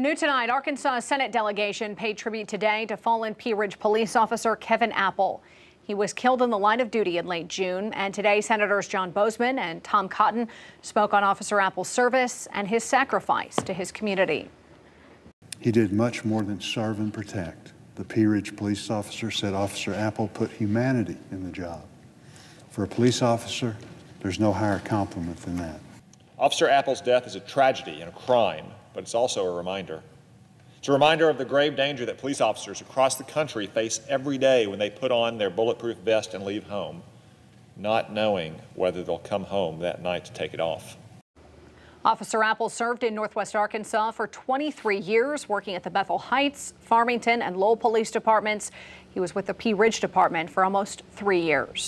New tonight, Arkansas Senate delegation paid tribute today to fallen Pea Ridge police officer Kevin Apple. He was killed in the line of duty in late June, and today Senators John Boozman and Tom Cotton spoke on Officer Apple's service and his sacrifice to his community. He did much more than serve and protect. The Pea Ridge police officer said Officer Apple put humanity in the job. For a police officer, there's no higher compliment than that. Officer Apple's death is a tragedy and a crime, but it's also a reminder. It's a reminder of the grave danger that police officers across the country face every day when they put on their bulletproof vest and leave home, not knowing whether they'll come home that night to take it off. Officer Apple served in Northwest Arkansas for 23 years, working at the Bethel Heights, Farmington, and Lowell police departments. He was with the Pea Ridge Department for almost three years.